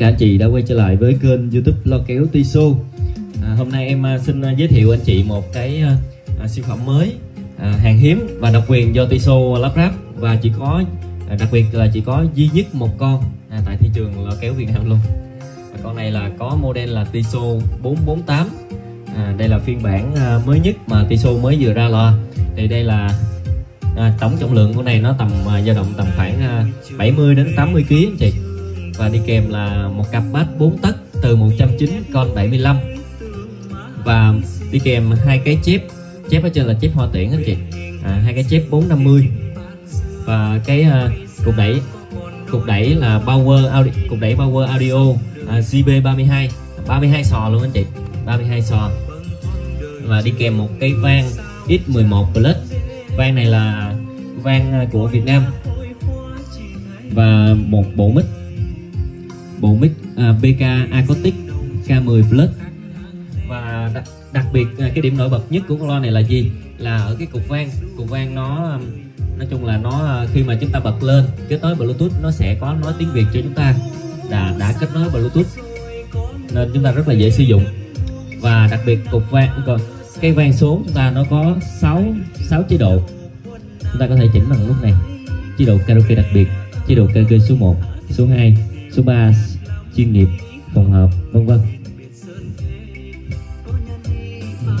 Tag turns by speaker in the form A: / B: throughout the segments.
A: cả anh chị đã quay trở lại với kênh youtube lo kéo tiso. À, hôm nay em à, xin à, giới thiệu anh chị một cái à, à siêu sản phẩm mới à, hàng hiếm và độc quyền do tiso lắp ráp. Và chỉ có à, đặc biệt là chỉ có duy nhất một con à, tại thị trường lo kéo việt nam luôn. Và con này là có model là tiso 448 à, đây là phiên bản à, mới nhất mà tiso mới vừa ra lò thì đây là à, tổng trọng lượng của này nó tầm à, dao động tầm khoảng à, 70 đến 80 kg anh chị và đi kèm là một cặp bát 4 tấc từ 190 con 75 và đi kèm hai cái chép chép ở trên là chép hoa tiễn anh chị. À, hai cái chép 450 và cái uh, cục đẩy cục đẩy là power audio cục đẩy power audio à, JB32 32 sò luôn anh chị 32 sò. Và đi kèm một cái vang X11 Plus. Vang này là vang à, của Việt Nam. Và một bộ mic bộ mic à, BK Acoustic K10 Plus. Và đặc, đặc biệt à, cái điểm nổi bật nhất của con loa này là gì? Là ở cái cục vang. Cục vang nó nói chung là nó à, khi mà chúng ta bật lên kết nối Bluetooth nó sẽ có nói tiếng Việt cho chúng ta. Đã đã kết nối Bluetooth nên chúng ta rất là dễ sử dụng. Và đặc biệt cục vang còn cái vang số chúng ta nó có 6 6 chế độ. Chúng ta có thể chỉnh bằng lúc này. Chế độ karaoke đặc biệt chế độ karaoke số 1 số 2 số 3 chuyên nghiệp phòng hợp vân vân.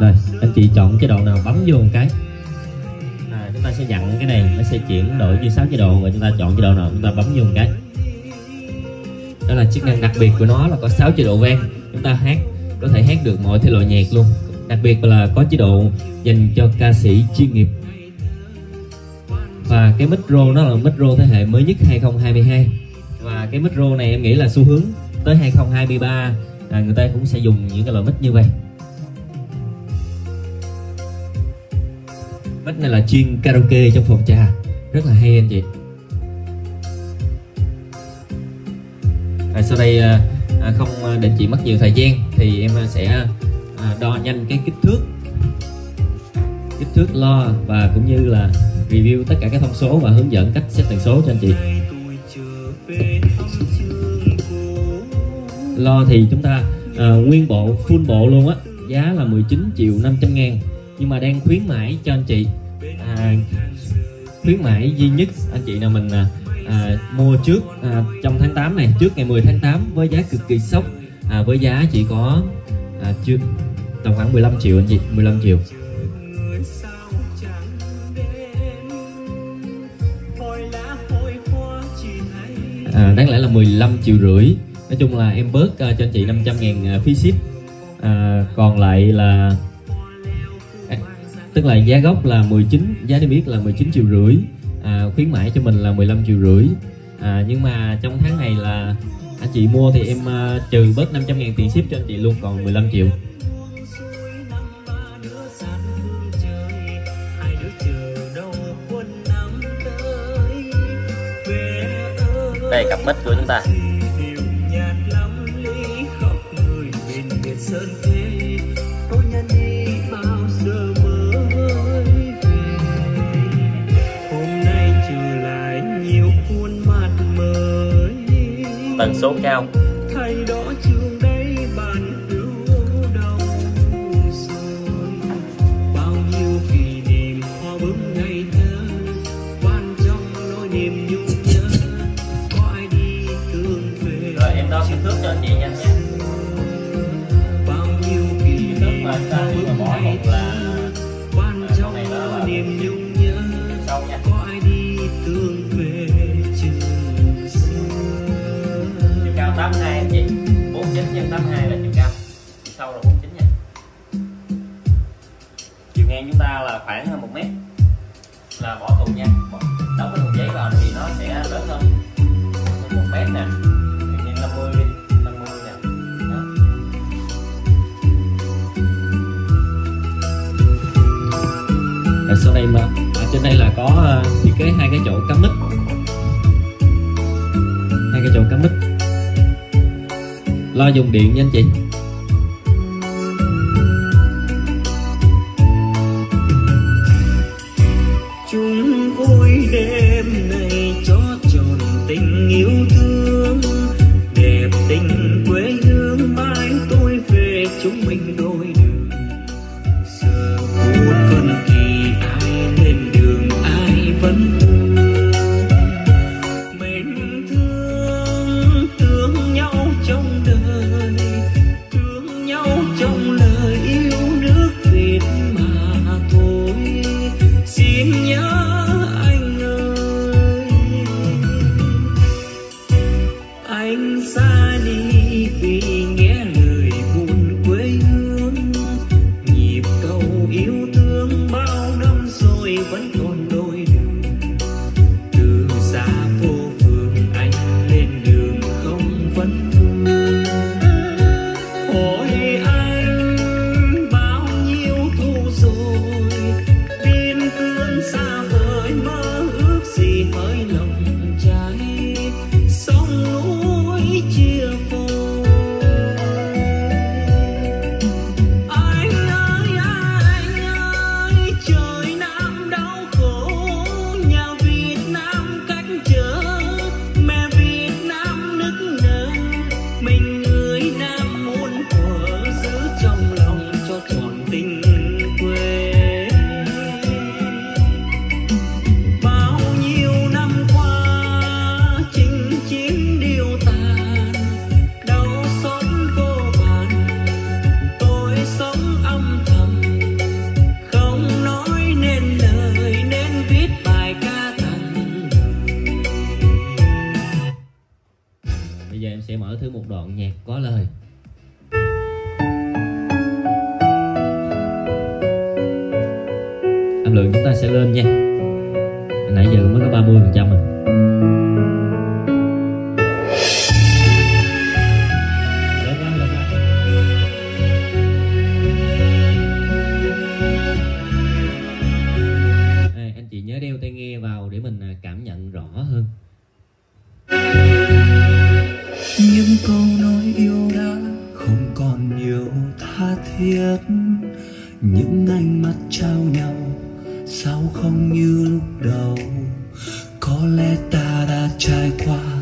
A: Rồi anh chị chọn chế độ nào bấm vô một cái. À, chúng ta sẽ dặn cái này nó sẽ chuyển đổi như 6 chế độ và chúng ta chọn chế độ nào chúng ta bấm vô một cái. Đó là chức năng đặc biệt của nó là có 6 chế độ vang. Chúng ta hát có thể hát được mọi thể loại nhạc luôn. Đặc biệt là có chế độ dành cho ca sĩ chuyên nghiệp. Và cái micro nó là micro thế hệ mới nhất 2022 và cái micro này em nghĩ là xu hướng tới 2023 à, người ta cũng sẽ dùng những cái loại mic như vậy. Mic này là chuyên karaoke trong phòng trà. Rất là hay anh chị. À, sau đây à, à không à, để chị mất nhiều thời gian thì em à, sẽ à, đo nhanh cái kích thước kích thước lo và cũng như là review tất cả các thông số và hướng dẫn cách set tần số cho anh chị lo thì chúng ta à, nguyên bộ full bộ luôn á. Giá là 19 triệu 500 ngàn. Nhưng mà đang khuyến mãi cho anh chị. À, khuyến mãi duy nhất anh chị nào mình à, à, mua trước à, trong tháng 8 này trước ngày 10 tháng 8 với giá cực kỳ sốc. À, với giá chỉ có à, chưa tầm khoảng 15 triệu anh chị 15 triệu. À, đáng lẽ là 15 triệu rưỡi. Nói chung là em bớt uh, cho anh chị 500 ngàn à, phí ship. À, còn lại là à, tức là giá gốc là 19 giá niêm yết là 19 triệu rưỡi. À, khuyến mãi cho mình là 15 triệu rưỡi. À, nhưng mà trong tháng này là anh chị mua thì em uh, trừ bớt 500 ngàn tiền ship cho anh chị luôn còn 15 triệu. Cặp bích của chúng ta. Tần số cao khoảng à, một mét. Là bỏ thùng nha. Đóng cái thùng giấy vào thì nó sẽ lớn hơn. Một mét nè. Nhân 50 đi 50 nè. Đó. Rồi sau đây mà ở trên đây là có à, thiết kế hai cái chỗ cắm mic hai cái chỗ cắm mic lo dùng điện nha anh chị.
B: mở thử một đoạn nhạc có lời.
A: Âm lượng chúng ta sẽ lên nha. Nãy giờ mới có 30 phần trăm à.
B: Những ánh mắt trao nhau. Sao không như lúc đầu? Có lẽ ta đã trải qua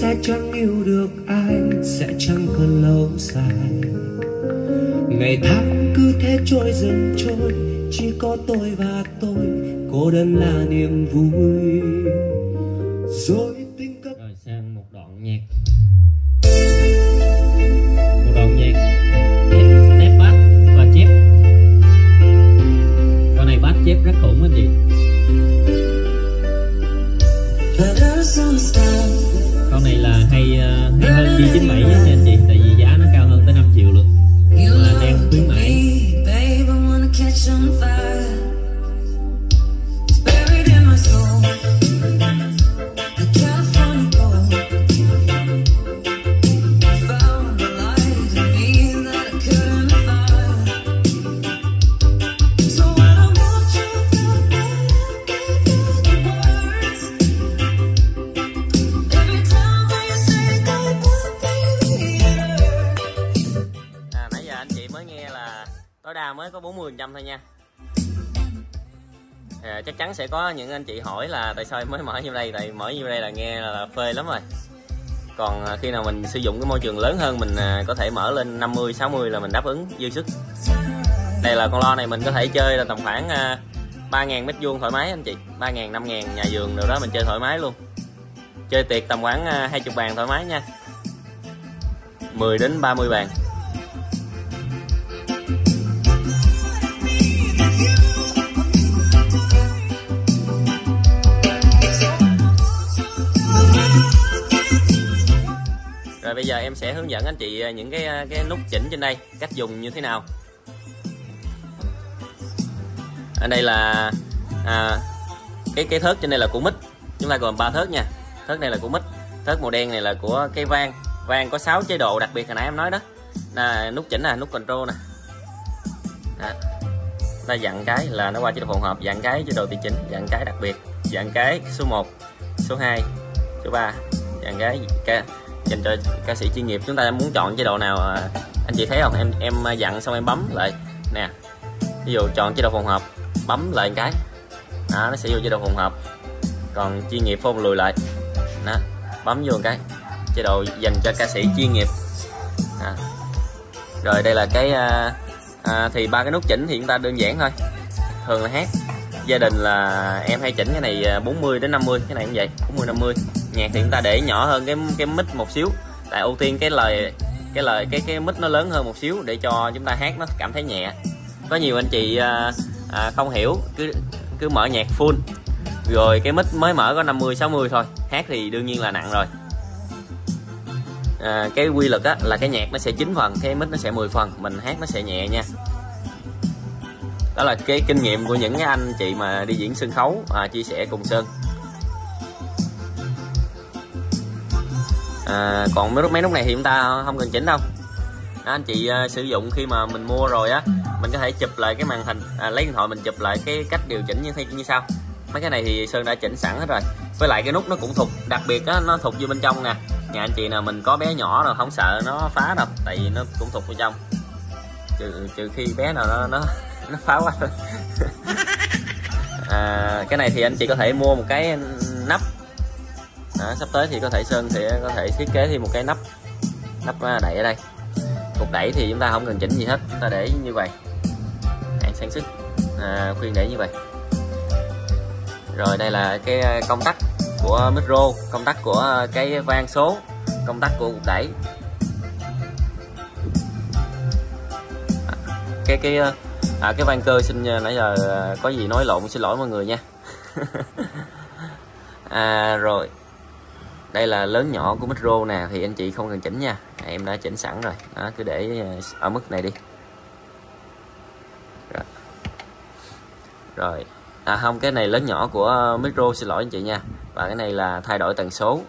B: sẽ chẳng yêu được ai, sẽ chẳng còn lâu dài. Ngày tháng cứ thế trôi dần trôi, chỉ có tôi và tôi, cô đơn là niềm vui. Rồi
A: chắc chắn sẽ có những anh chị hỏi là tại sao em mới mở như đây? Tại mở như đây là nghe là, là phê lắm rồi. Còn à, khi nào mình sử dụng cái môi trường lớn hơn mình à, có thể mở lên 50 60 là mình đáp ứng dư sức. Đây là con lo này mình có thể chơi là tầm khoảng à, 3.000 mét vuông thoải mái anh chị. 3.000 5.000 nhà giường đâu đó mình chơi thoải mái luôn. Chơi tiệc tầm khoảng 20 bàn thoải mái nha. 10 đến 30 bàn. Bây giờ em sẽ hướng dẫn anh chị à, những cái à, cái nút chỉnh trên đây, cách dùng như thế nào. Ở đây là à, cái cái thớt trên đây là của mít. Chúng ta gồm ba thớt nha. Thớt này là của mít, thớt màu đen này là của cây vang. Vang có 6 chế độ đặc biệt hồi nãy em nói đó. Là nút chỉnh nè, nút control nè. Ta dặn cái là nó qua chế độ phù hợp, dặn cái chế độ tùy chỉnh, dặn cái đặc biệt, dặn cái số 1, số 2, số 3, dặn cái cái dành cho ca sĩ chuyên nghiệp. Chúng ta muốn chọn chế độ nào à, anh chị thấy không? Em em à, dặn xong em bấm lại. Nè ví dụ chọn chế độ phù hợp bấm lại một cái. Đó, nó sẽ vô chế độ phù hợp. Còn chuyên nghiệp phông lùi lại. Đó, bấm vô một cái. Chế độ dành cho ca sĩ chuyên nghiệp. À. rồi đây là cái à, à, thì ba cái nút chỉnh thì chúng ta đơn giản thôi. Thường là hát. Gia đình là em hay chỉnh cái này à, 40 đến 50 cái này cũng vậy 40 50 nhạc thì chúng ta để nhỏ hơn cái cái mic một xíu. Tại ưu tiên cái lời cái lời cái cái mic nó lớn hơn một xíu để cho chúng ta hát nó cảm thấy nhẹ. Có nhiều anh chị à, à, không hiểu cứ cứ mở nhạc full. Rồi cái mic mới mở có 50 60 thôi. Hát thì đương nhiên là nặng rồi. À, cái quy luật á là cái nhạc nó sẽ 9 phần cái mic nó sẽ 10 phần. Mình hát nó sẽ nhẹ nha. Đó là cái kinh nghiệm của những cái anh chị mà đi diễn sân khấu à, chia sẻ cùng sơn. À, còn mấy lúc mấy lúc này thì chúng ta không cần chỉnh đâu. Đó, anh chị uh, sử dụng khi mà mình mua rồi á mình có thể chụp lại cái màn hình à, lấy điện thoại mình chụp lại cái cách điều chỉnh như thế như sau. Mấy cái này thì sơn đã chỉnh sẵn hết rồi. Với lại cái nút nó cũng thục đặc biệt á nó thục vô bên trong nè. Nhà anh chị nào mình có bé nhỏ rồi không sợ nó phá đâu tại vì nó cũng thục vô trong. Trừ, trừ khi bé nào nó nó nó phá quá à, cái này thì anh chị có thể mua một cái nắp đó, sắp tới thì có thể sơn sẽ có thể thiết kế thêm một cái nắp nắp à, đẩy ở đây. Cục đẩy thì chúng ta không cần chỉnh gì hết chúng ta để như vậy. Hãng sản xuất à, khuyên để như vậy. Rồi đây là cái à, công tắc của micro công tắc của à, cái van số công tắc của cục đẩy. Cái cái à, cái van cơ xin nãy giờ có gì nói lộn xin lỗi mọi người nha. À, rồi đây là lớn nhỏ của micro nè thì anh chị không cần chỉnh nha. Em đã chỉnh sẵn rồi. Đó, cứ để ờ, ở mức này đi. Rồi, rồi. à không cái này lớn nhỏ của micro xin lỗi anh chị nha. Và cái này là thay đổi tần số.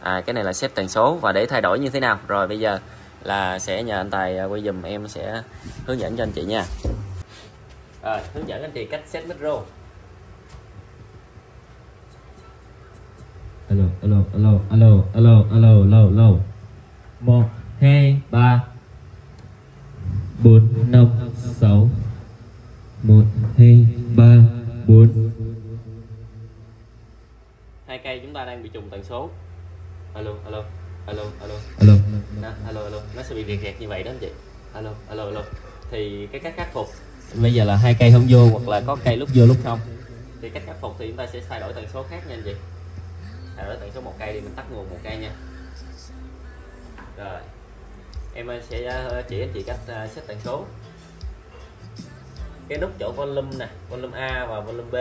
A: À cái này là xếp tần số. Và để thay đổi như thế nào? Rồi bây giờ là sẽ nhờ anh tài ờ, quay dùm em sẽ hướng dẫn cho anh chị nha. Rồi hướng dẫn anh chị cách set micro alo alo alo alo alo alo alo alo. Một hai ba. Bốn năm sáu. Một hai ba bốn. Hai cây chúng ta đang bị trùng tần số. Alo alo alo alo. Alo. Đó, alo alo. Nó sẽ bị rẹt rẹt như vậy đó anh chị. Alo alo alo. Thì cái cách khắc phục. Bây giờ là hai cây không vô hoặc là có cây lúc vô lúc không. Thì cách khắc phục thì chúng ta sẽ thay đổi tần số khác nha anh chị thay đổi tần số một cây thì mình tắt nguồn một cây nha. Rồi. Em ờ, sẽ ờ, chỉ anh chị cách ờ, set tần số. Cái nút chỗ volume nè volume A và volume B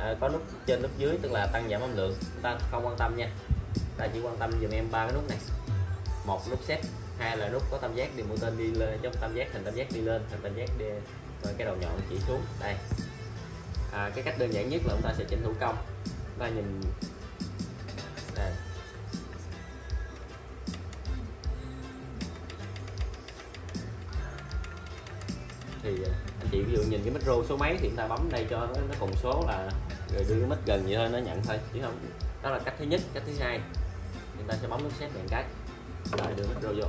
A: à, có nút trên nút dưới tức là tăng giảm âm lượng. Chúng ta không quan tâm nha. Ta chỉ quan tâm dùm em ba cái nút này. Một nút set hai là nút có tam giác đi mũi tên đi lên trong tam giác hình tam giác đi lên hình tam giác đi rồi cái đầu nhọn chỉ xuống. Đây. À, cái cách đơn giản nhất là chúng ta sẽ chỉnh thủ công. Ta nhìn thì à, anh chị ví dụ nhìn cái micro số mấy thì chúng ta bấm đây cho nó, nó cùng số là rồi đưa cái mic gần vậy thôi nó nhận thôi chứ không đó là cách thứ nhất cách thứ hai. Chúng ta sẽ bấm nút set đèn cái rồi đưa micro vô.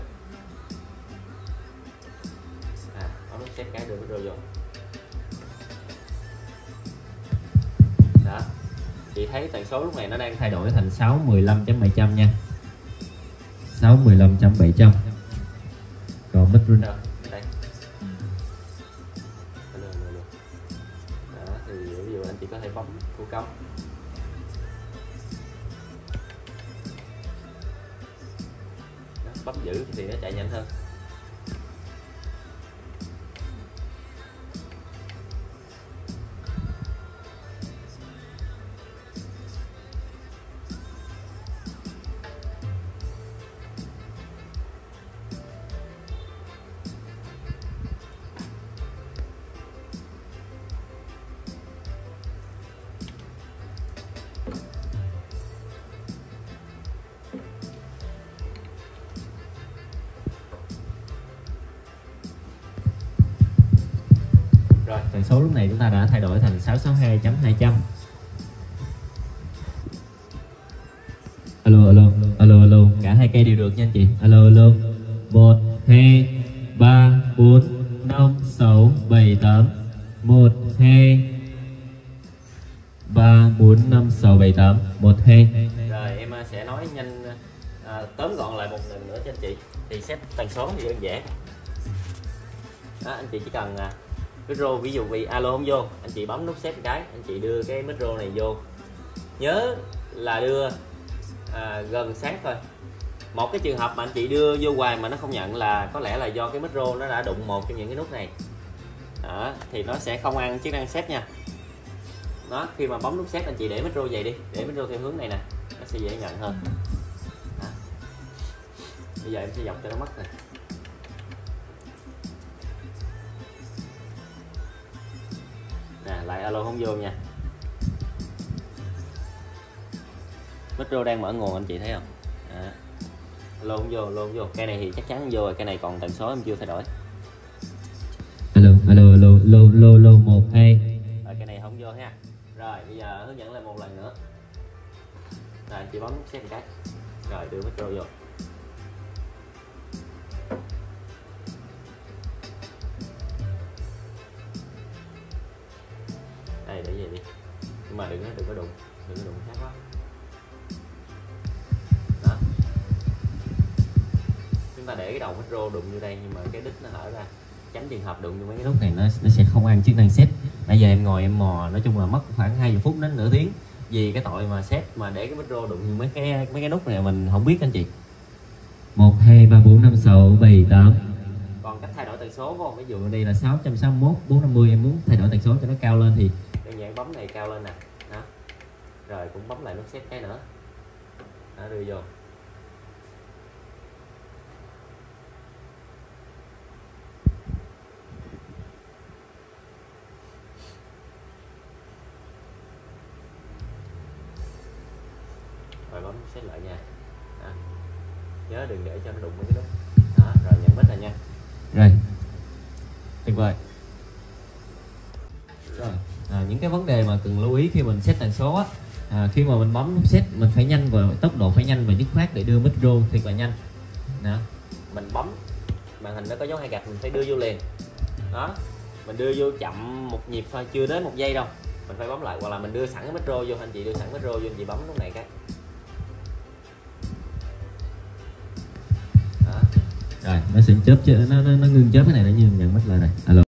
A: À, bấm nút set cái đưa micro vô. Đó chị thấy tần số lúc này nó đang thay đổi thành 6 15.700 nha. 6 15.700 còn micro đâu có thể bấm thủ công đó, bấm giữ thì nó chạy nhanh hơn. Ta đã thay đổi thành 662.200. Alo alo alo alo, cả hai cây đều được nha anh chị. Alo alo. 1 2 3 4 5 6 7 8 1 2 3 4 5 6 7 8 1 2 Rồi em à, sẽ nói nhanh à, tóm gọn lại một lần nữa cho anh chị. Thì xét tần số thì đơn giản. Đó, anh chị chỉ cần à, micro ví dụ vì alo không vô anh chị bấm nút xếp cái anh chị đưa cái micro này vô. Nhớ là đưa à, gần sát thôi. Một cái trường hợp mà anh chị đưa vô hoài mà nó không nhận là có lẽ là do cái micro nó đã đụng một trong những cái nút này. Đó, thì nó sẽ không ăn chức năng set nha. Đó khi mà bấm nút set anh chị để micro vậy đi để micro theo hướng này nè nó sẽ dễ nhận hơn. Đó. bây giờ em sẽ dọc cho nó mất này lại alo không vô nha. Micro đang mở nguồn anh chị thấy không? À. alo không vô alo không vô. Cây này thì chắc chắn vô rồi cây này còn tần số em chưa thay đổi. Alo alo alo alo alo alo một hai. Rồi cây này không vô ha. Rồi bây giờ hướng dẫn lại một lần nữa. Rồi chị bấm một cái. Rồi đưa micro vô mà đừng đừng có đụng đừng có đụng sát quá. Đó. Chúng ta để cái đầu micro đụng như đây nhưng mà cái đít nó hở ra. Tránh trường hợp đụng vô mấy cái nút này nó nó sẽ không ăn chức năng set. Bây giờ em ngồi em mò nói chung là mất khoảng 20 phút đến nửa tiếng. Vì cái tội mà set mà để cái micro đụng mấy cái mấy cái nút này mình không biết anh chị. 1 2 3 4 5 6 7 8 còn cách thay đổi tần số của ví dụ đây là 661 450 em muốn thay đổi tần số cho nó cao lên thì. Đơn giản bấm này cao lên nè rồi cũng bấm lại nút set cái nữa. Đó đưa vô. Rồi bấm set lại nha. Đó. nhớ đừng để cho nó đụng với cái nút. Đó rồi nhận mic rồi nha. Rồi. Tuyệt vời. Rồi à, những cái vấn đề mà cần lưu ý khi mình xét tần số á à, khi mà mình bấm nút set mình phải nhanh và tốc độ phải nhanh và dứt khoát để đưa micro thiệt là nhanh. Đó. mình bấm màn hình nó có dấu hai gạch mình phải đưa vô liền. Đó. Mình đưa vô chậm một nhịp thôi chưa đến một giây đâu. Mình phải bấm lại hoặc là mình đưa sẵn cái micro vô anh chị đưa sẵn micro vô anh chị bấm lúc này cái. Đó. rồi nó sẽ chớp chứ nó, nó, nó ngưng chớp cái này nó như nhận mất lại này. Alo